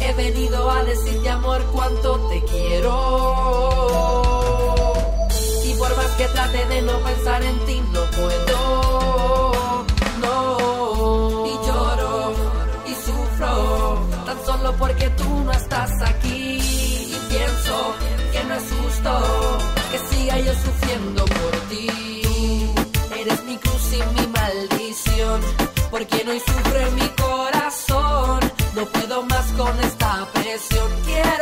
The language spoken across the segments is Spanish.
He venido a decirte amor cuánto te quiero. Y por más que trate de no pensar en ti, no puedo. No. Y lloro y sufro. Tan solo porque tú no estás aquí. Porque no sufre mi corazón. No puedo más con esta presión. Quiero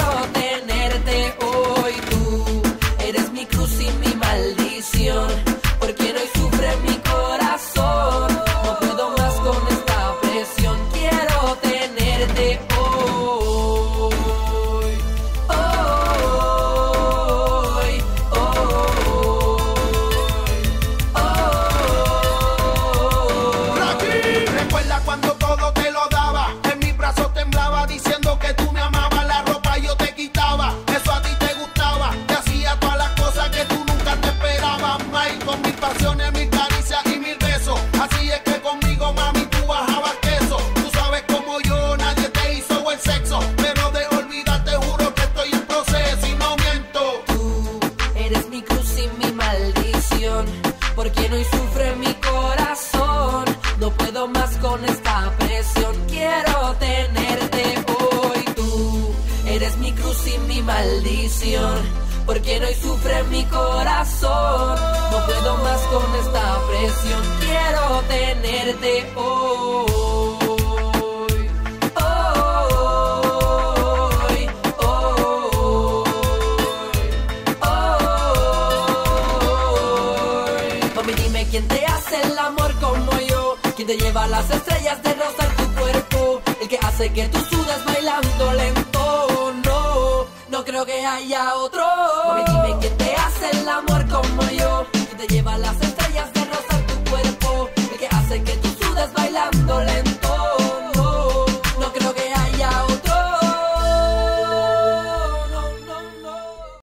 Porque no sufre mi corazón. No puedo más con esta presión. Quiero tenerte hoy. Tú eres mi cruz y mi maldición. Porque no sufre mi corazón. No puedo más con esta presión. Quiero tenerte. Hoy, Quién te hace el amor como yo. Quién te lleva las estrellas de rosa en tu cuerpo. El que hace que tú sudas bailando lento. No, no creo que haya otro.